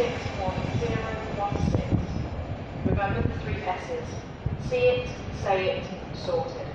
61016. Remember the three S's. See it, say it, sort it.